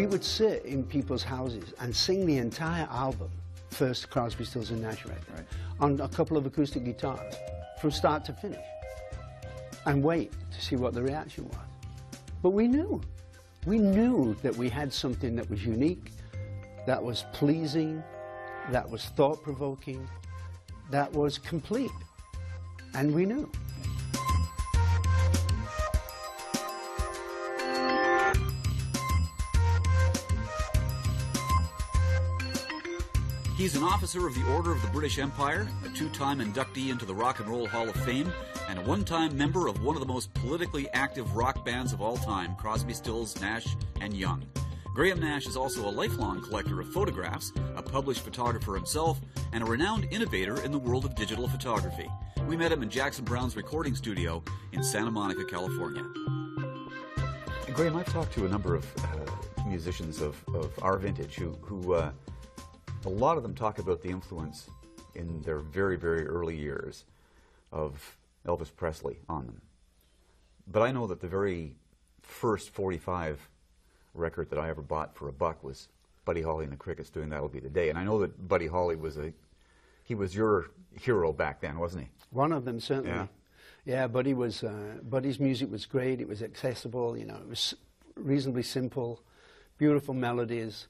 we would sit in people's houses and sing the entire album, first Crosby, Stills and Nash record, Right. on a couple of acoustic guitars, from start to finish, and wait to see what the reaction was. But we knew. We knew that we had something that was unique, that was pleasing, that was thought provoking, that was complete. And we knew. He's an officer of the Order of the British Empire, a two-time inductee into the Rock and Roll Hall of Fame, and a one-time member of one of the most politically active rock bands of all time, Crosby, Stills, Nash, and Young. Graham Nash is also a lifelong collector of photographs, a published photographer himself, and a renowned innovator in the world of digital photography. We met him in Jackson Browne's recording studio in Santa Monica, California. Graham, I've talked to a number of uh, musicians of, of our vintage who, who uh, a lot of them talk about the influence in their very, very early years of Elvis Presley on them. But I know that the very first 45 record that I ever bought for a buck was Buddy Holly and the Crickets doing That'll Be the Day. And I know that Buddy Holly was a, he was your hero back then, wasn't he? One of them certainly. Yeah. Yeah, Buddy was. Uh, Buddy's music was great. It was accessible. You know, it was reasonably simple, beautiful melodies,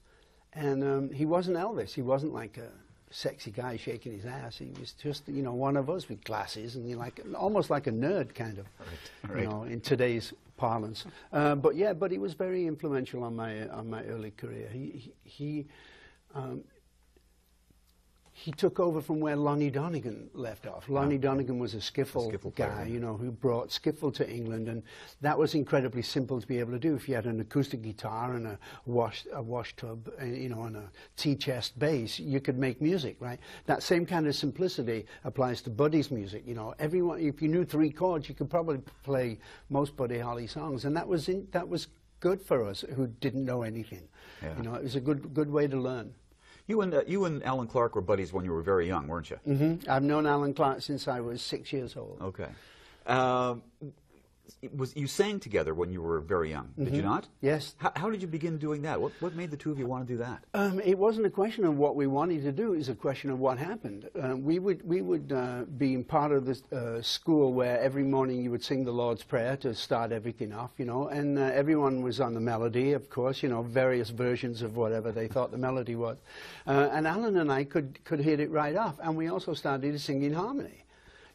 and um, he wasn't Elvis. He wasn't like a sexy guy shaking his ass. He was just you know one of us with glasses and you like almost like a nerd kind of. Right, right. You know, in today's parlance. Uh, but yeah, but he was very influential on my on my early career. He he. he um, he took over from where Lonnie Donegan left off. Lonnie Donegan was a skiffle, skiffle guy, yeah. you know, who brought skiffle to England, and that was incredibly simple to be able to do. If you had an acoustic guitar and a wash a wash tub, uh, you know, and a tea chest bass, you could make music, right? That same kind of simplicity applies to Buddy's music. You know, everyone, if you knew three chords, you could probably play most Buddy Holly songs, and that was in, that was good for us who didn't know anything. Yeah. You know, it was a good good way to learn. You and, uh, you and Allan Clarke were buddies when you were very young, weren't you? hmm I've known Allan Clarke since I was six years old. Okay. Um, was you sang together when you were very young? Did you not? Yes. How, how did you begin doing that? What, what made the two of you want to do that? Um, it wasn't a question of what we wanted to do; it was a question of what happened. Um, we would we would uh, be in part of the uh, school where every morning you would sing the Lord's Prayer to start everything off, you know, and uh, everyone was on the melody, of course, you know, various versions of whatever they thought the melody was. Uh, and Alan and I could could hit it right off, and we also started to sing in harmony,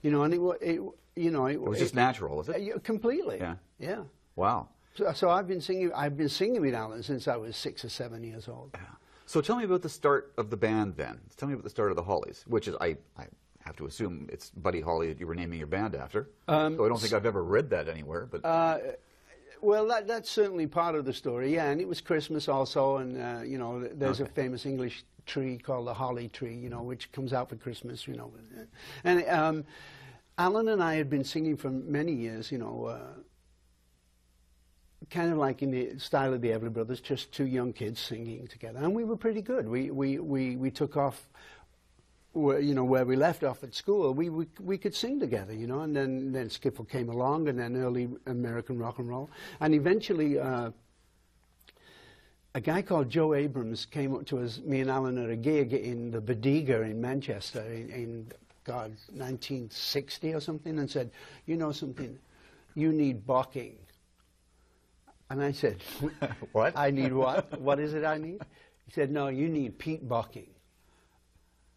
you know, and it, it you know, it, It was just natural, was it? completely, Yeah. yeah. Wow. So, so I've been singing. I've been singing with Alan since I was six or seven years old. Yeah. So tell me about the start of the band then. Tell me about the start of the Hollies, which is, I, I have to assume it's Buddy Holly that you were naming your band after. Um, so I don't think I've ever read that anywhere, but Uh, well, that, that's certainly part of the story, yeah. And it was Christmas also, and uh, you know, th- there's a famous English tree called the holly tree, you know, which comes out for Christmas, you know. And um, Alan and I had been singing for many years, you know, uh, kind of like in the style of the Everly Brothers, just two young kids singing together, and we were pretty good. We we we, we took off. Where, you know where we left off at school, we, we we could sing together, you know, and then then skiffle came along, and then early American rock and roll, and eventually uh, a guy called Joe Abrams came up to us, me and Alan at a gig in the Bodega in Manchester in, in God 1960 or something, and said, "You know something, you need Bocking." And I said, What? I need what? what is it I need?" He said, "No, you need Pete Bocking."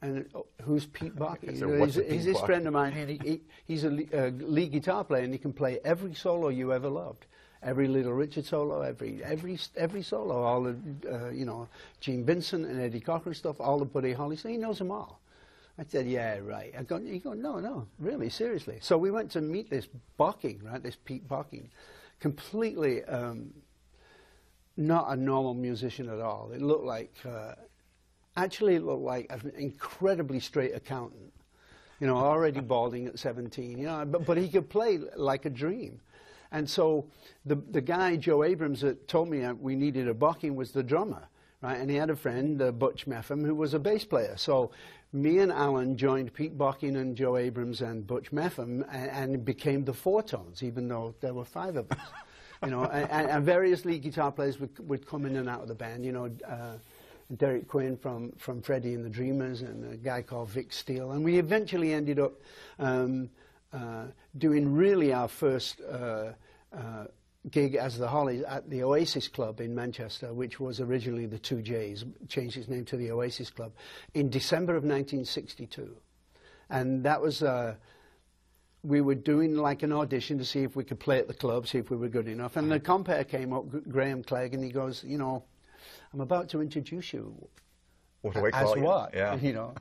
And oh, who's Pete Bocking? So what's he's Pete he's this friend of mine, and he, he, he's a le- uh, lead guitar player, and he can play every solo you ever loved, every Little Richard solo, every every every solo, all the uh, you know Gene Vincent and Eddie Cochran stuff, all the Buddy Holly. So he knows them all. I said, yeah, right. I go, he go, no, no, really, seriously. So we went to meet this Bocking, right, this Pete Bocking, completely um, not a normal musician at all. It looked like, uh, actually, it looked like an incredibly straight accountant. You know, already balding at 17. You know, but but he could play like a dream. And so the the guy Joe Abrams that told me we needed a Bocking was the drummer, right? And he had a friend, uh, Butch Mepham, who was a bass player. So me and Alan joined Pete Bocking and Joe Abrams and Butch Mepham and, and became the Four Tones, even though there were five of us. you know, and, and, various lead guitar players would, would come in and out of the band. You know, uh, Derek Quinn from, from Freddie and the Dreamers, and a guy called Vic Steele. And we eventually ended up um, uh, doing really our first uh, uh, gig as the Hollies at the Oasis Club in Manchester, which was originally the Two J's, changed its name to the Oasis Club, in December of 1962. And that was, uh, we were doing like an audition to see if we could play at the club, see if we were good enough. And the compere came up, Graham Clegg, and he goes, you know, I'm about to introduce you. What do we as call what? You? Yeah. You know.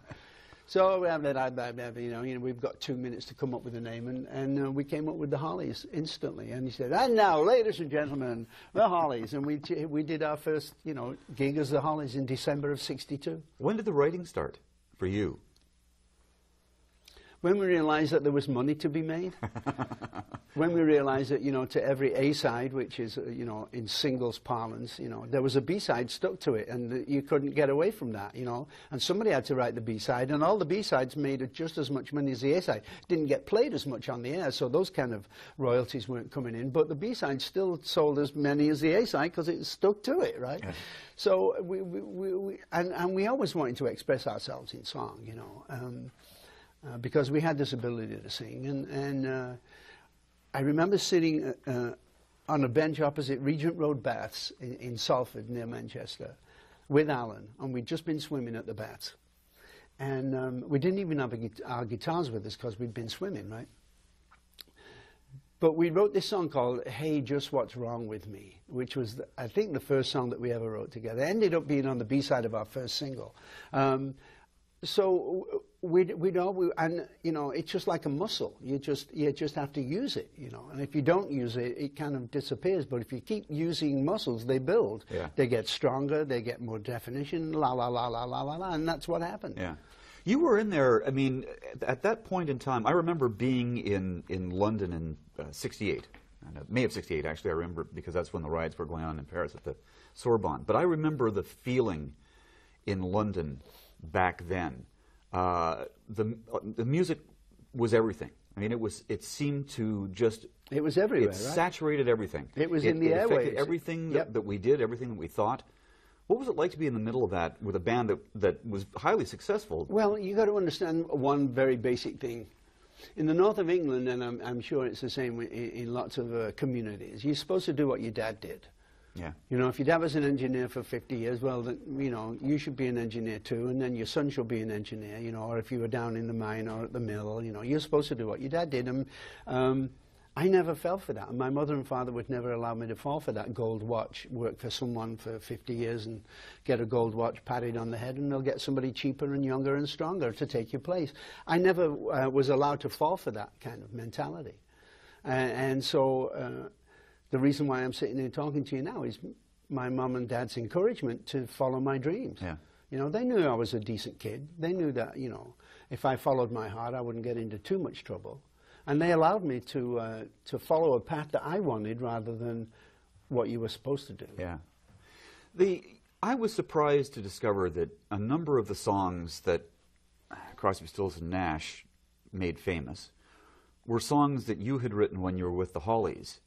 So you know, you know, we've got two minutes to come up with a name, and, and uh, we came up with the Hollies instantly. And he said, "And now, ladies and gentlemen, the Hollies." And we we did our first, you know, gig as the Hollies in December of '62. When did the writing start for you? When we realized that there was money to be made, when we realized that, you know, to every A side, which is, uh, you know, in singles parlance, you know, there was a B side stuck to it, and you couldn't get away from that, you know. And somebody had to write the B side, and all the B sides made just as much money as the A side. Didn't get played as much on the air, so those kind of royalties weren't coming in. But the B side still sold as many as the A side because it stuck to it, right? Yeah. So we, we, we, we, and, and we always wanted to express ourselves in song, you know. Um, uh, because we had this ability to sing. And, and uh, I remember sitting uh, uh, on a bench opposite Regent Road Baths in, in, Salford near Manchester with Alan, and we'd just been swimming at the baths. And um, we didn't even have our guitars with us because we'd been swimming, right? But we wrote this song called Hey, Just What's Wrong With Me, which was, the, I think, the first song that we ever wrote together. It ended up being on the B side of our first single. Um, so we we know we, and you know it's just like a muscle. You just you just have to use it, you know. And if you don't use it, it kind of disappears. But if you keep using muscles, they build. Yeah. They get stronger. They get more definition. La la la la la la la, and that's what happened. Yeah. You were in there. I mean, at that point in time, I remember being in in London in '68. Uh, May of '68, actually. I remember because that's when the riots were going on in Paris at the Sorbonne. But I remember the feeling in London back then. Uh, the the music was everything. I mean, it was. It seemed to just. It was everywhere. It right? saturated everything. It was it, in the it. Everything yep. that, that, we did, everything that we thought. What was it like to be in the middle of that with a band that that was highly successful? Well, you got to understand one very basic thing. In the north of England, and I'm, I'm sure it's the same in, in lots of uh, communities, you're supposed to do what your dad did. Yeah. You know, if your dad was an engineer for 50 years, well, then, you know, you should be an engineer too, and then your son should be an engineer, you know, or if you were down in the mine or at the mill, you know, you're supposed to do what your dad did. And um, I never fell for that. My mother and father would never allow me to fall for that gold watch, work for someone for 50 years and get a gold watch patted on the head, and they'll get somebody cheaper and younger and stronger to take your place. I never uh, was allowed to fall for that kind of mentality. Uh, and so, uh, the reason why I'm sitting here talking to you now is my mum and dad's encouragement to follow my dreams. Yeah. You know, they knew I was a decent kid. They knew that, you know, if I followed my heart, I wouldn't get into too much trouble. And they allowed me to, uh, to follow a path that I wanted rather than what you were supposed to do. Yeah. The, I was surprised to discover that a number of the songs that Crosby, Stills, and Nash made famous were songs that you had written when you were with the Hollies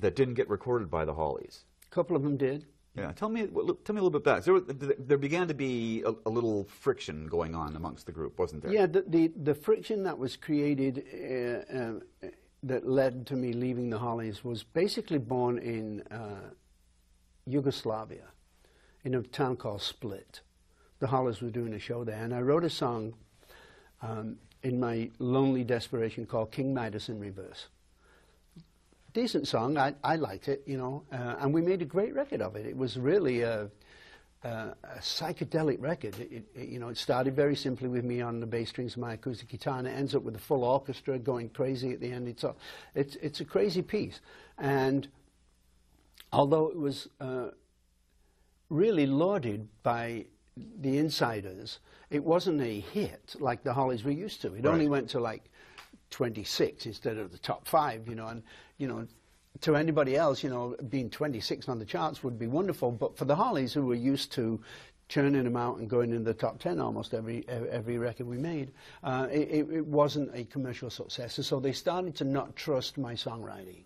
that didn't get recorded by the Hollies. A couple of them did. Yeah, tell me, tell me a little bit about that. There, there began to be a, a, little friction going on amongst the group, wasn't there? Yeah, the the, the friction that was created uh, uh, that led to me leaving the Hollies was basically born in uh, Yugoslavia, in a town called Split. The Hollies were doing a show there, and I wrote a song um, in my lonely desperation called King Midas in Reverse decent song. I, I liked it, you know, uh, and we made a great record of it. It was really a, a, a psychedelic record. It, it, you know, it started very simply with me on the bass strings my acoustic guitar, and it ends up with a full orchestra going crazy at the end. It's a, it's, it's a crazy piece. And although it was uh, really lauded by the insiders, it wasn't a hit like the Hollies were used to. It right. only went to like 26 instead of the top five, you know, and, you know, to anybody else, you know, being 26 on the charts would be wonderful, but for the Hollies, who were used to churning them out and going in the top 10 almost every every record we made, uh, it, it, wasn't a commercial success. so they started to not trust my songwriting,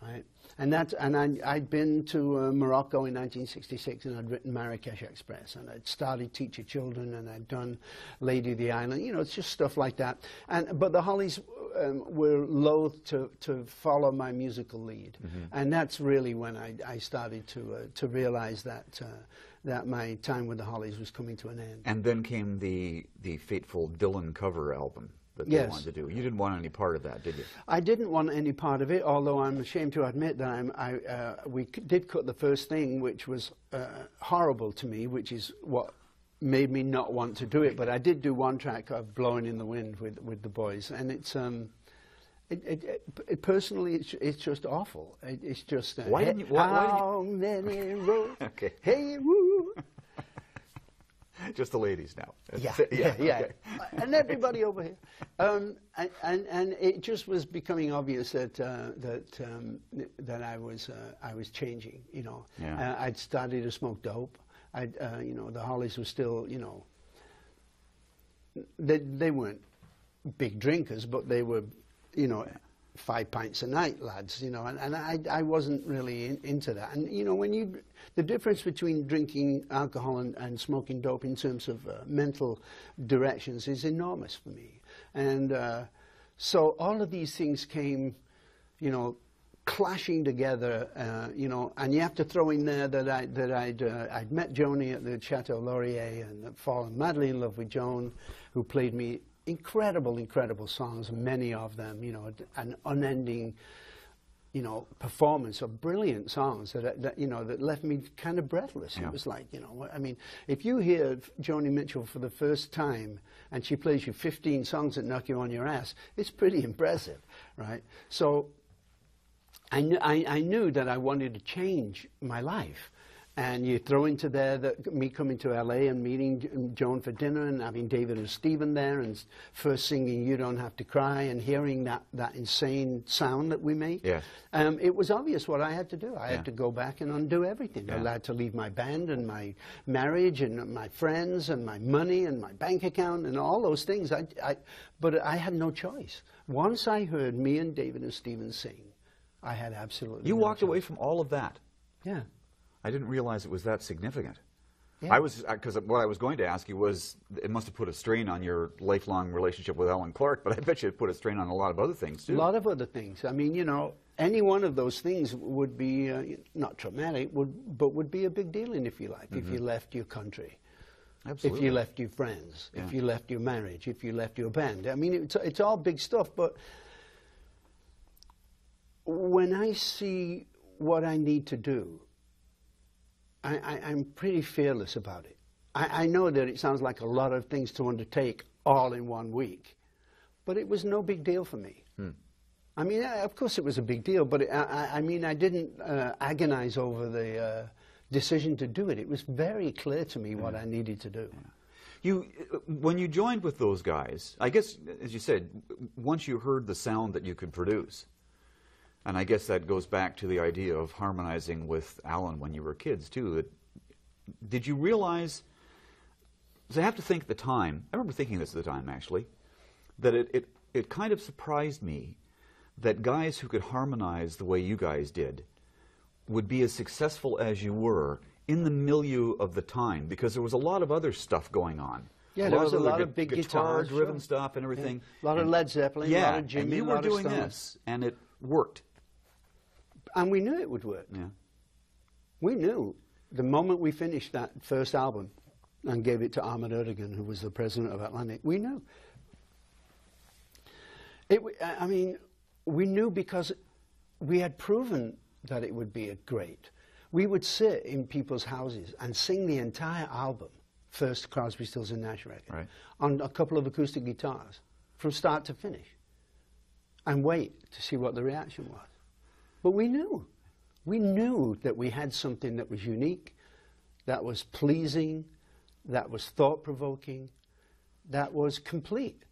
right? And that, and I, I'd been to uh, Morocco in 1966, and I'd written Marrakesh Express, and I'd started Teach Children, and I'd done Lady of the Island. You know, it's just stuff like that. And but the Hollies um, were loath to, to follow my musical lead, Mm-hmm. and that's really when I, I started to uh, to realize that uh, that my time with the Hollies was coming to an end. And then came the the fateful Dylan cover album that they Yes. wanted to do. You didn't want any part of that, did you? I didn't want any part of it, although I'm ashamed to admit that I'm, I, uh, we did cut the first thing, which was uh, horrible to me, which is what made me not want to do it. But I did do one track of "Blowing in the Wind" with with the boys, and it's. Um, it, it, it, personally, it's, it's just awful. It, it's just uh, Why didn't you- why- why didn't you- how many roads? Okay. Hey, woo. Just the ladies now. Yeah, yeah, yeah. okay. and everybody over here. Um, and, and and it just was becoming obvious that uh, that um, that I was uh, I was changing. You know, Yeah. uh, I'd started to smoke dope. I, uh, you know, the Hollies were still, you know, they they weren't big drinkers, but they were, you know. Five pints a night, lads, you know, and, and I, I wasn't really in, into that. And, you know, when you, the difference between drinking alcohol and, and smoking dope in terms of uh, mental directions is enormous for me. And uh, so all of these things came, you know, clashing together, uh, you know, and you have to throw in there that, I, that I'd, uh, I'd met Joni at the Chateau Laurier and fallen madly in love with Joan, who played me incredible, incredible songs, many of them, you know, an unending, you know, performance of brilliant songs that, that you know, that left me kind of breathless. Yeah. It was like, you know, I mean, if you hear Joni Mitchell for the first time and she plays you 15 songs that knock you on your ass, it's pretty impressive, right? So I, kn- I, I knew that I wanted to change my life. And you throw into there that me coming to LA and meeting Joan for dinner and having David and Stephen there and first singing You Don't Have to Cry and hearing that, that insane sound that we make. Yes. Um, it was obvious what I had to do. I Yeah. had to go back and undo everything. I had to leave my band and my marriage and my friends and my money and my bank account and all those things. I, I, but I had no choice. Once I heard me and David and Stephen sing, I had absolutely You no walked away from all of that. Yeah. I didn't realize it was that significant. Yeah. I was because what I was going to ask you was it must have put a strain on your lifelong relationship with Ellen Clark, but I bet you it put a strain on a lot of other things too. A lot of other things. I mean, you know, any one of those things would be uh, not traumatic, would, but would be a big deal, in, if you like, if you left your country. Absolutely. If you left your friends, Yeah. if you left your marriage, if you left your band. I mean, it's, it's all big stuff, but when I see what I need to do, I, I, I'm pretty fearless about it. I, I know that it sounds like a lot of things to undertake all in one week, but it was no big deal for me. I mean, uh, of course it was a big deal, but it, I, I- I mean, I didn't uh, agonize over the uh, decision to do it. It was very clear to me what I needed to do. You, when you joined with those guys, I guess, as you said, once you heard the sound that you could produce, and I guess that goes back to the idea of harmonizing with Alan when you were kids too. Did you realize? Because I have to think at the time. I remember thinking this at the time actually, that it, it it kind of surprised me that guys who could harmonize the way you guys did would be as successful as you were in the milieu of the time because there was a lot of other stuff going on. Yeah, there was a lot of big guitar guitars, driven sure. stuff and everything. A lot of And- Led Zeppelin, a yeah, lot of Jimmy, and you were doing this, and it worked. And we knew it would work. Yeah. We knew the moment we finished that first album and gave it to Ahmet Ertegun, who was the president of Atlantic, we knew. It, I mean, we knew because we had proven that it would be a great. We would sit in people's houses and sing the entire album, first Crosby, Stills and Nash record, Right. on a couple of acoustic guitars, from start to finish, and wait to see what the reaction was. But we knew. We knew that we had something that was unique, that was pleasing, that was thought provoking, that was complete.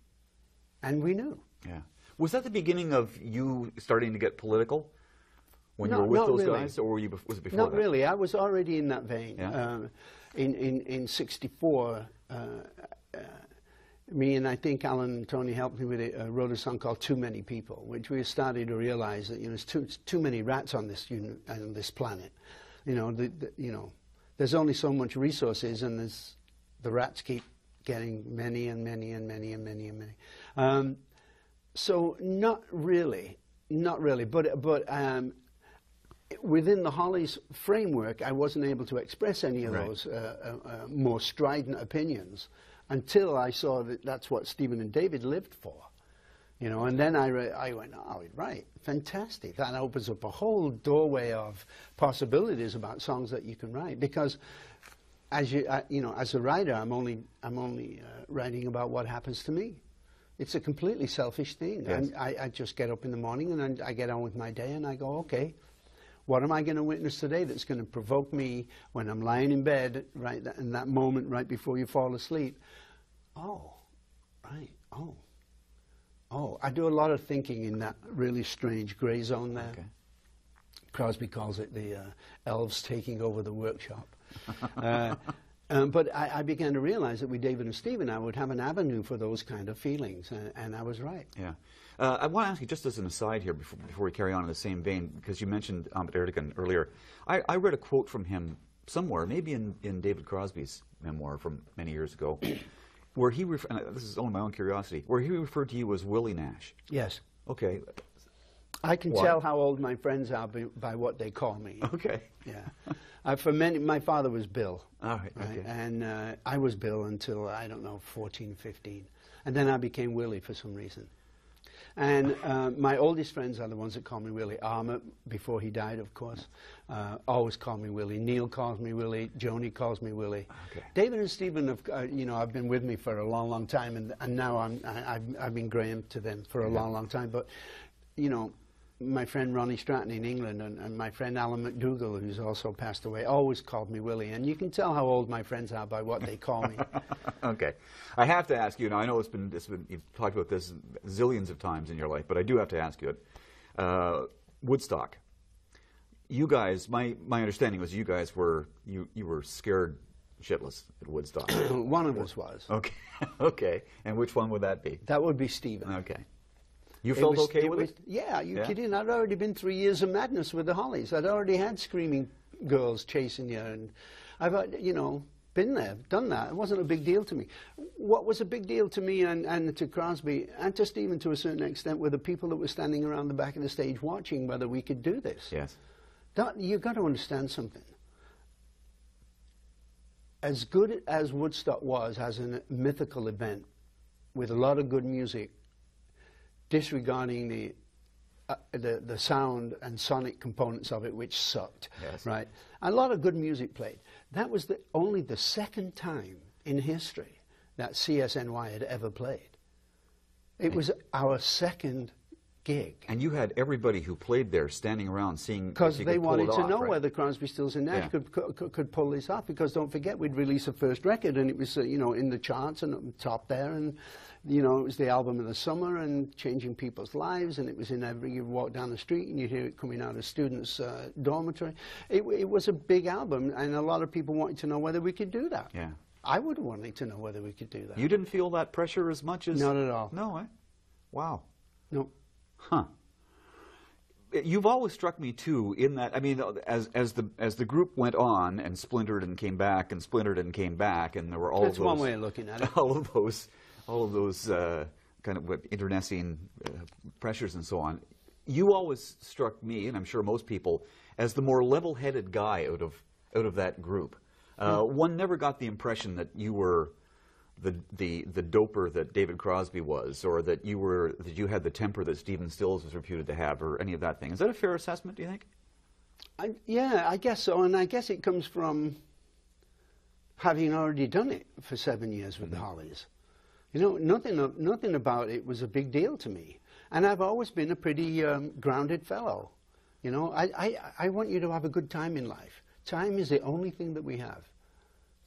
And we knew. Yeah. Was that the beginning of you starting to get political when No, you were with not those really. guys, or were you? Was it before Not that? really. I was already in that vein. Yeah. Um, in in in '64, uh, uh, me and I think Alan and Tony helped me with it, uh, wrote a song called Too Many People, which we started to realize that, you know, there's too, too many rats on this, on this planet. You know, the, the, you know, there's only so much resources and there's, the rats keep getting many and many and many and many and many. Um, so not really, not really, but, but um, within the Hollies framework, I wasn't able to express any of Right. those uh, uh, uh, more strident opinions until I saw that that's what Stephen and David lived for. You know, and then I, re- I went, oh, right, fantastic. That opens up a whole doorway of possibilities about songs that you can write. Because, as you, uh, you know, as a writer, I'm only, I'm only uh, writing about what happens to me. It's a completely selfish thing. Yes. And I, I just get up in the morning and I get on with my day and I go, okay, what am I going to witness today that's going to provoke me when I'm lying in bed, right, in that moment right before you fall asleep? Oh, right, oh. Oh, I do a lot of thinking in that really strange grey zone there. Okay. Crosby calls it the uh, elves taking over the workshop. uh, um, but I, I began to realize that with David and Stephen, I would have an avenue for those kind of feelings, and, and I was right. Yeah. Uh, I want to ask you, just as an aside here, before, before we carry on in the same vein, because you mentioned Ahmet Ertegun earlier. I, I read a quote from him somewhere, maybe in, in David Crosby's memoir from many years ago, where he, ref- and this is only my own curiosity, where he referred to you as Willie Nash. Yes. Okay. I can Why? tell how old my friends are by, by what they call me. Okay. Yeah. Uh, for many, my father was Bill. All right, okay. And uh, I was Bill until, I don't know, 14, 15. And then I became Willie for some reason. And uh, my oldest friends are the ones that call me Willie. Armour, before he died, of course, uh, always called me Willie. Neil calls me Willie. Joni calls me Willie. Okay. David and Stephen, have, uh, you know, have been with me for a long, long time, and, and now I'm, I, I've, I've been Graham to them for a long, long time. But, you know, my friend Ronnie Stratton in England and, and my friend Alan McDougall, who's also passed away, always called me Willie. And you can tell how old my friends are by what they call me. okay. I have to ask you, now I know it's been, it's been, you've talked about this zillions of times in your life, but I do have to ask you it. Uh, Woodstock. You guys, my, my understanding was you guys were, you, you were scared shitless at Woodstock. One of us was. okay. okay. And which one would that be? That would be Stephen. Okay. You It felt was- okay with was- it? Yeah, you Yeah? kidding? I'd already been three years of madness with the Hollies. I'd already had screaming girls chasing you, and I've, uh, you know, been there, done that. It wasn't a big deal to me. What was a big deal to me and, and to Crosby and to Stephen to a certain extent were the people that were standing around the back of the stage watching whether we could do this. Yes. That, you've got to understand something. As good as Woodstock was as a mythical event, with a lot of good music, disregarding the, uh, the, the sound and sonic components of it, which sucked, Yes. right? A lot of good music played. That was the, only the second time in history that CSNY had ever played. It was our second gig. And you had everybody who played there standing around seeing Because they could pull wanted it to off, know right? whether Crosby, Stills, and Nash Yeah. could, could could pull this off. Because don't forget, we'd released a first record, and it was uh, you know in the charts and top there, and you know it was the album of the summer and changing people's lives, and it was in every you walk down the street and you hear it coming out of students' uh, dormitory. It, it was a big album, and a lot of people wanted to know whether we could do that. Yeah. I would have wanted to know whether we could do that. You didn't feel that pressure as much as Not at all. No, eh? Wow. no. Huh. You've always struck me too in that I mean as as the as the group went on and splintered and came back and splintered and came back and there were all That's of those one way of looking at it. all of those all of those uh, kind of internecine uh, pressures and so on. You always struck me, and I'm sure most people, as the more level-headed guy out of out of that group. Uh, Hmm. One never got the impression that you were the, the the doper that David Crosby was, or that you were that you had the temper that Stephen Stills was reputed to have, or any of that thing. Is that a fair assessment? Do you think? I, yeah, I guess so, and I guess it comes from having already done it for seven years with the Hollies. You know, nothing, nothing about it was a big deal to me, and I've always been a pretty um, grounded fellow. You know, I, I, I want you to have a good time in life. Time is the only thing that we have.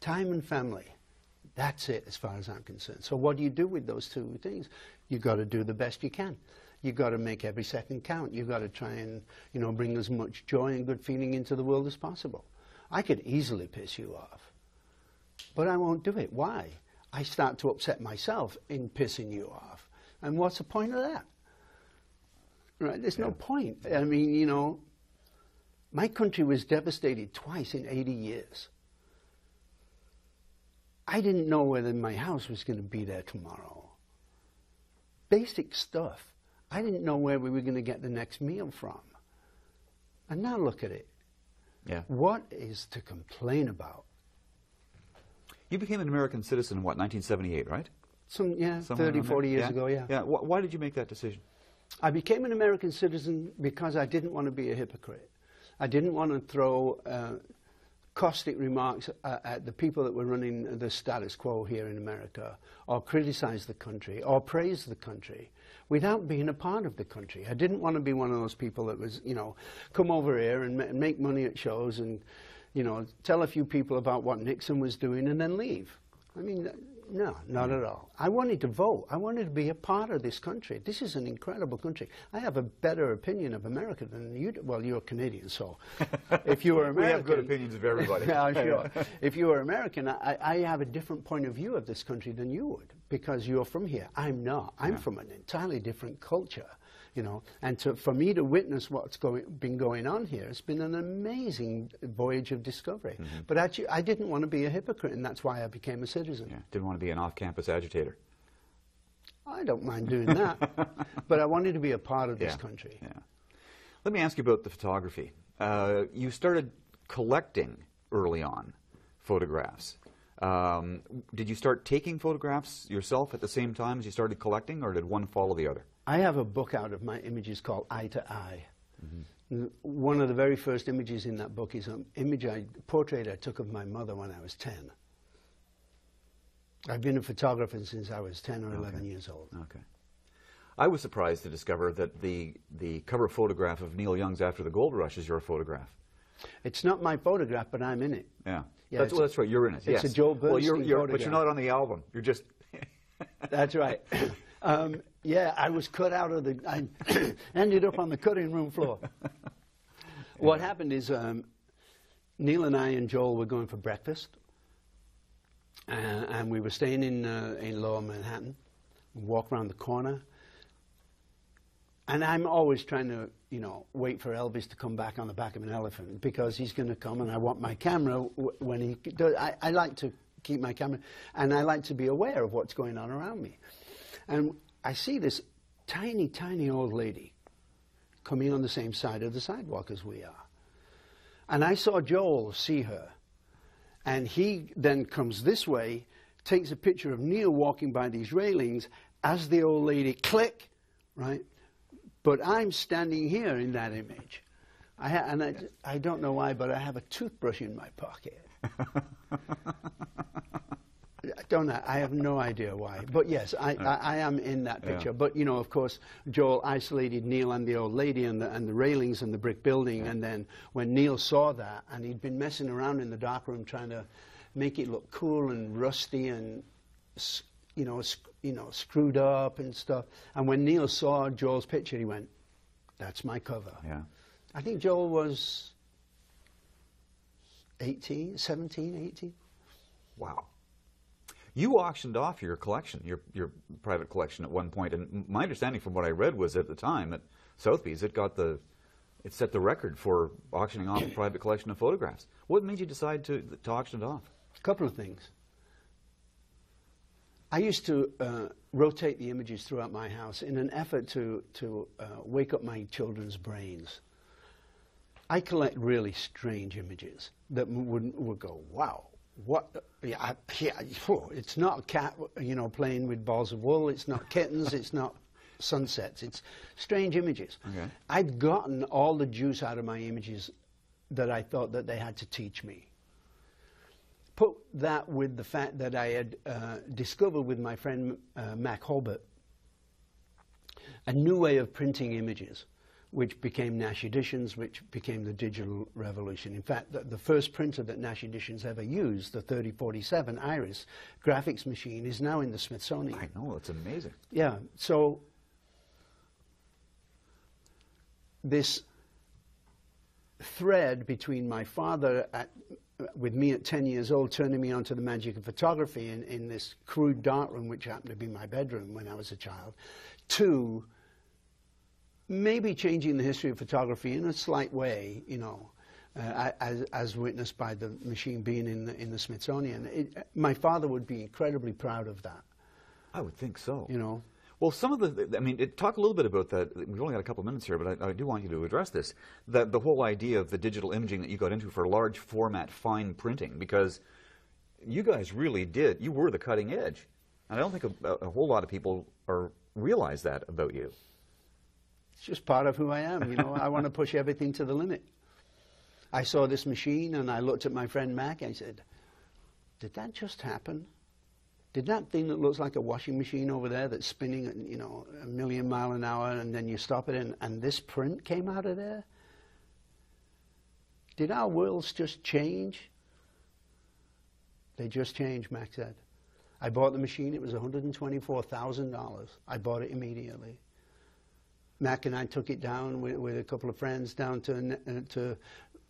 Time and family. That's it, as far as I'm concerned. So, what do you do with those two things? You've got to do the best you can. You've got to make every second count. You've got to try and, you know, bring as much joy and good feeling into the world as possible. I could easily piss you off, but I won't do it. Why? I start to upset myself in pissing you off. And what's the point of that? Right? There's no point. I mean, you know, my country was devastated twice in 80 years. I didn't know whether my house was going to be there tomorrow. Basic stuff. I didn't know where we were going to get the next meal from. And now look at it. Yeah. What is to complain about? You became an American citizen in what, 1978, right? Some, yeah, Somewhere 30, 40 there? years ago, yeah. Yeah. Wh- why did you make that decision? I became an American citizen because I didn't want to be a hypocrite. I didn't want to throw uh, caustic remarks uh, at the people that were running the status quo here in America, or criticize the country, or praise the country, without being a part of the country. I didn't want to be one of those people that was, you know, come over here and ma- make money at shows and, you know, tell a few people about what Nixon was doing and then leave. I mean, no, not at all. I wanted to vote. I wanted to be a part of this country. This is an incredible country. I have a better opinion of America than you do. Well, you're Canadian, so if you were American... We have good opinions of everybody. yeah, sure. if you were American, I, I have a different point of view of this country than you would because you're from here. I'm not. I'm Yeah. from an entirely different culture, you know. And to, for me to witness what's going, been going on here, it's been an amazing voyage of discovery. Mm-hmm. But actually, I didn't want to be a hypocrite, and that's why I became a citizen. Yeah. Didn't want to be an off-campus agitator. I don't mind doing that, but I wanted to be a part of this country. Yeah. Let me ask you about the photography. Uh, you started collecting early on photographs. Um, did you start taking photographs yourself at the same time as you started collecting, or did one follow the other? I have a book out of my images called Eye to Eye. Mm-hmm. One of the very first images in that book is an image I, portrait I took of my mother when I was 10. I've been a photographer since I was 10 or 11 years old. Okay. I was surprised to discover that the, the cover photograph of Neil Young's After the Gold Rush is your photograph. It's not my photograph, but I'm in it. Yeah. Yeah, that's, well, that's right. You're in it. it's yes. a Joe well, you're, you're, But you're not on the album. You're just. That's right. um, yeah, I was cut out of the. I ended up on the cutting room floor. What happened is um, Neil and I and Joel were going for breakfast, uh, and we were staying in uh, in Lower Manhattan. Walk around the corner, and I'm always trying to, you know, wait for Elvis to come back on the back of an elephant because he's going to come, and I want my camera w- when he does. I, I like to keep my camera, and I like to be aware of what's going on around me. And I see this tiny, tiny old lady coming on the same side of the sidewalk as we are. And I saw Joel see her. And he then comes this way, takes a picture of Neil walking by these railings as the old lady click, right? But I'm standing here in that image. I and I, I don't know why, but I have a toothbrush in my pocket. I don't know. I have no idea why. But yes, I, I, I am in that Yeah. picture. But, you know, of course, Joel isolated Neil and the old lady and the, and the railings and the brick building. And then when Neil saw that, and he'd been messing around in the darkroom trying to make it look cool and rusty and, you know, sc- you know, screwed up and stuff. And when Neil saw Joel's picture, he went, that's my cover. yeah. I think Joel was 18, 17, 18. Wow. You auctioned off your collection, your your private collection at one point, and my understanding from what I read was at the time at Sotheby's, it got the, it set the record for auctioning off a private collection of photographs. What made you decide to, to auction it off? A couple of things. I used to uh, rotate the images throughout my house in an effort to, to uh, wake up my children's brains. I collect really strange images that would, would go, wow, what? Yeah, yeah, it's not a cat, you know, playing with balls of wool. It's not kittens. it's not sunsets. It's strange images. Okay. I'd gotten all the juice out of my images that I thought that they had to teach me put that with the fact that I had uh, discovered with my friend uh, Mac Holbert a new way of printing images, which became Nash Editions, which became the digital revolution. In fact, the, the first printer that Nash Editions ever used, the 3047 Iris graphics machine, is now in the Smithsonian. I know, it's amazing. Yeah, so this thread between my father at, with me at 10 years old turning me on to the magic of photography in, in this crude darkroom, which happened to be my bedroom when I was a child, to maybe changing the history of photography in a slight way, you know, uh, as, as, witnessed by the machine being in the, in the Smithsonian. It, my father would be incredibly proud of that. I would think so. You know. Well, some of the, I mean, it, talk a little bit about that. We've only got a couple of minutes here, but I, I, do want you to address this. That the whole idea of the digital imaging that you got into for large format fine printing, because you guys really did, you were the cutting edge. And I don't think a, a whole lot of people are realize that about you. It's just part of who I am, you know. I want to push everything to the limit. I saw this machine and I looked at my friend Mac and I said, did that just happen? Did that thing that looks like a washing machine over there that's spinning at, you know, a million mile an hour and then you stop it and, and this print came out of there? Did our worlds just change? They just changed, Mac said. I bought the machine. It was $124,000. I bought it immediately. Mac and I took it down with, with a couple of friends down to, uh, to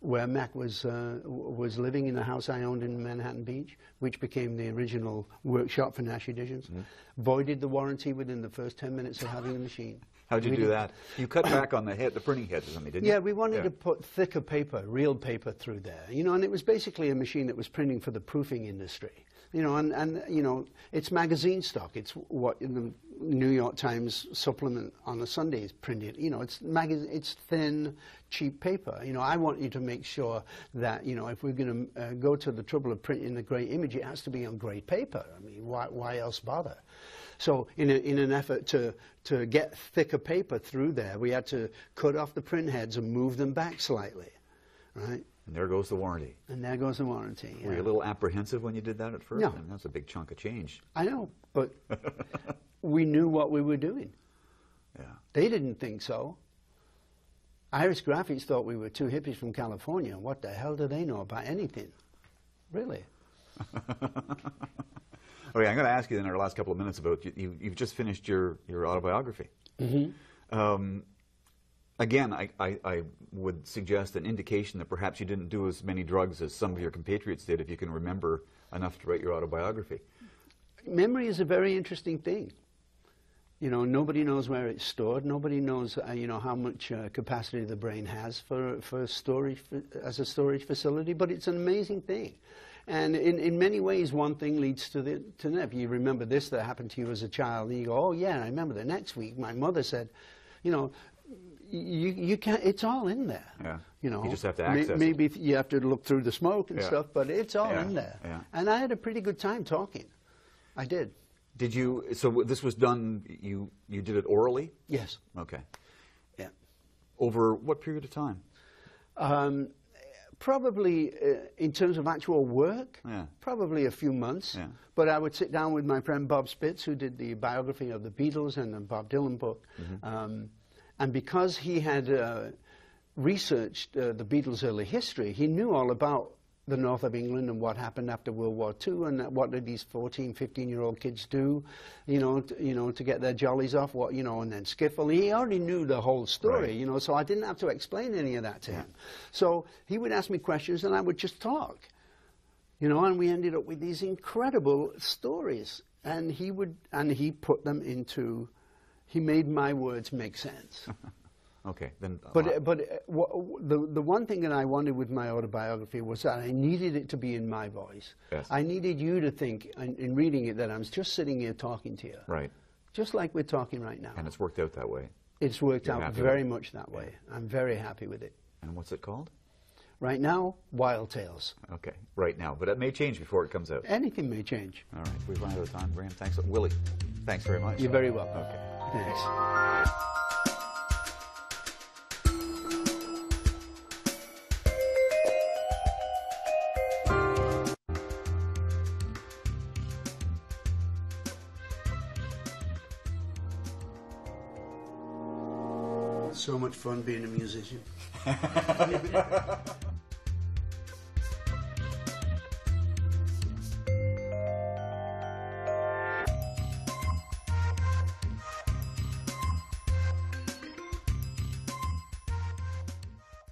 where Mac was, uh, was living in the house I owned in Manhattan Beach, which became the original workshop for Nash Editions. Mm -hmm. Voided the warranty within the first 10 minutes of having the machine. How did you do that? You cut back on the head, the printing heads or something, didn't yeah, you? Yeah, we wanted yeah. to put thicker paper, real paper through there. You know, and it was basically a machine that was printing for the proofing industry. You know, and, and you know, it's magazine stock. It's what the New York Times supplement on a Sunday is printed. You know, it's magazine. It's thin, cheap paper. You know, I want you to make sure that you know if we're going to uh, go to the trouble of printing the great image, it has to be on great paper. I mean, why, why else bother? So in, a, in an effort to, to get thicker paper through there, we had to cut off the print heads and move them back slightly, right? And there goes the warranty. And there goes the warranty. Were you a little apprehensive when you did that at first? No. I mean, that's a big chunk of change. I know, but we knew what we were doing. Yeah. They didn't think so. Iris Graphics thought we were two hippies from California. What the hell do they know about anything? Really? okay, I'm going to ask you in our last couple of minutes about you. you have just finished your, your autobiography. Mm-hmm. Um, again, I, I, I, would suggest an indication that perhaps you didn't do as many drugs as some of your compatriots did if you can remember enough to write your autobiography. Memory is a very interesting thing. You know, nobody knows where it's stored. Nobody knows, uh, you know, how much uh, capacity the brain has for, for storage, for, as a storage facility, but it's an amazing thing. And in, in many ways, one thing leads to the, to the next. You remember this that happened to you as a child, and you go, oh, yeah, I remember the next week my mother said, you know, you you can't. It's all in there. Yeah. You know. You just have to access. maybe it. you have to look through the smoke and yeah. stuff, but it's all yeah. in there. Yeah. And I had a pretty good time talking. I did. Did you? So this was done. You you did it orally. Yes. Okay. Yeah. Over what period of time? Um, probably uh, in terms of actual work, yeah. probably a few months. Yeah. But I would sit down with my friend Bob Spitz, who did the biography of the Beatles and the Bob Dylan book. Mm-hmm. Um, and because he had uh, researched uh, the Beatles' early history, he knew all about the north of England and what happened after World War II and what did these 14, 15-year-old kids do, you know, to, you know, to get their jollies off, what, you know, and then skiffle. He already knew the whole story, right. you know, so I didn't have to explain any of that to him. So he would ask me questions and I would just talk, you know, and we ended up with these incredible stories. And he would, and he put them into he made my words make sense. okay, then. But uh, but uh, the the one thing that I wanted with my autobiography was that I needed it to be in my voice. Yes. I needed you to think in, in reading it that I'm just sitting here talking to you. Right. Just like we're talking right now. And it's worked out that way. It's worked You're out very much that way. I'm very happy with it. And what's it called? Right now, Wild Tales. Okay, right now, but it may change before it comes out. Anything may change. All right, we've run out of time, Graham. Thanks, Willie. Thanks very much. You're very welcome. Okay. So much fun being a musician.